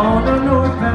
on the north